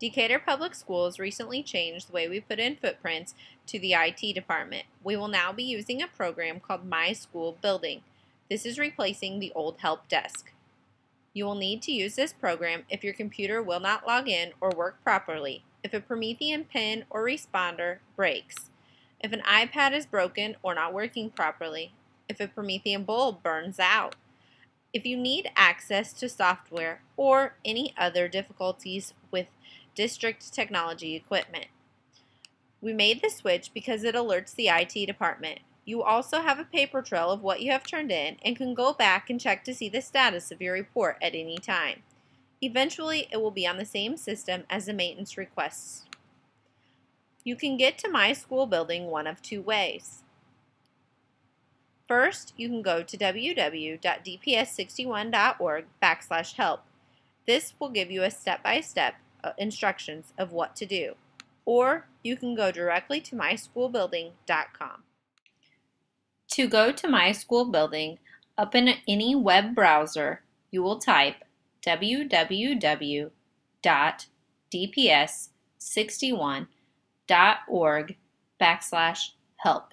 Decatur Public Schools recently changed the way we put in footprints to the IT department. We will now be using a program called My School Building. This is replacing the old help desk. You will need to use this program if your computer will not log in or work properly, if a Promethean pen or responder breaks, if an iPad is broken or not working properly, if a Promethean bulb burns out, if you need access to software or any other difficulties with district technology equipment. We made the switch because it alerts the IT department. You also have a paper trail of what you have turned in and can go back and check to see the status of your report at any time. Eventually, it will be on the same system as the maintenance requests. You can get to My School Building one of two ways. First, you can go to www.dps61.org backslash help. This will give you a step-by-step Uh, instructions of what to do. Or you can go directly to myschoolbuilding.com. To go to My School Building, up in any web browser, you will type www.dps61.org backslash help.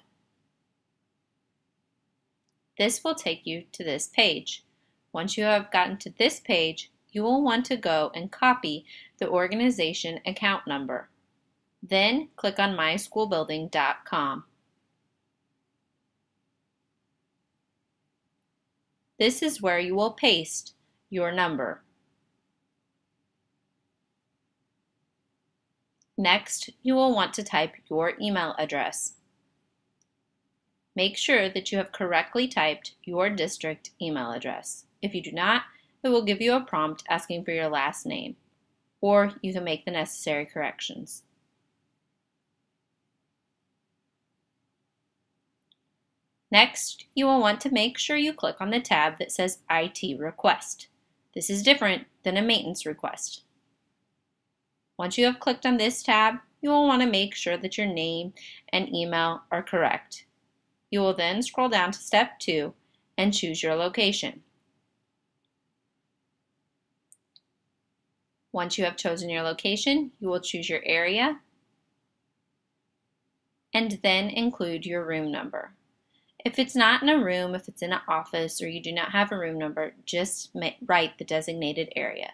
This will take you to this page. Once you have gotten to this page, you will want to go and copy the organization account number. Then click on myschoolbuilding.com. This is where you will paste your number. Next, you will want to type your email address. Make sure that you have correctly typed your district email address. If you do not, it will give you a prompt asking for your last name, or you can make the necessary corrections. Next, you will want to make sure you click on the tab that says IT Request. This is different than a maintenance request. Once you have clicked on this tab, you will want to make sure that your name and email are correct. You will then scroll down to step 2 and choose your location. Once you have chosen your location, you will choose your area and then include your room number. If it's not in a room, if it's in an office, or you do not have a room number, just write the designated area.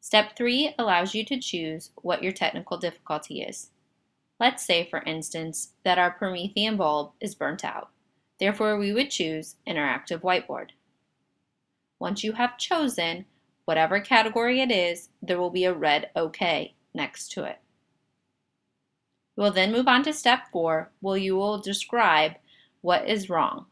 Step 3 allows you to choose what your technical difficulty is. Let's say, for instance, that our Promethean bulb is burnt out. Therefore, we would choose Interactive Whiteboard. Once you have chosen whatever category it is, there will be a red OK next to it. We will then move on to step 4, where you will describe what is wrong.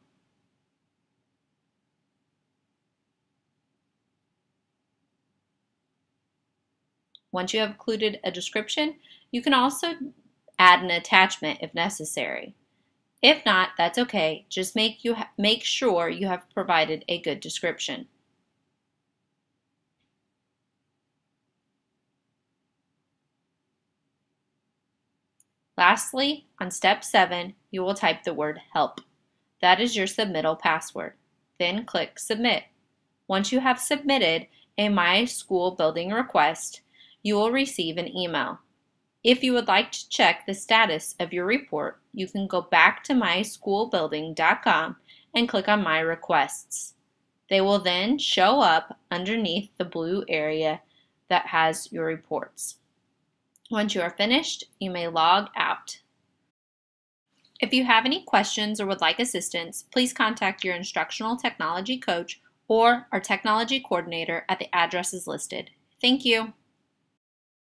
Once you have included a description, you can also add an attachment if necessary. If not, that's okay. Just make, you make sure you have provided a good description. Lastly, on step 7, you will type the word HELP. That is your submittal password. Then click Submit. Once you have submitted a My School Building request, you will receive an email. If you would like to check the status of your report, you can go back to myschoolbuilding.com and click on My Requests. They will then show up underneath the blue area that has your reports. Once you are finished, you may log out. If you have any questions or would like assistance, please contact your instructional technology coach or our technology coordinator at the addresses listed. Thank you.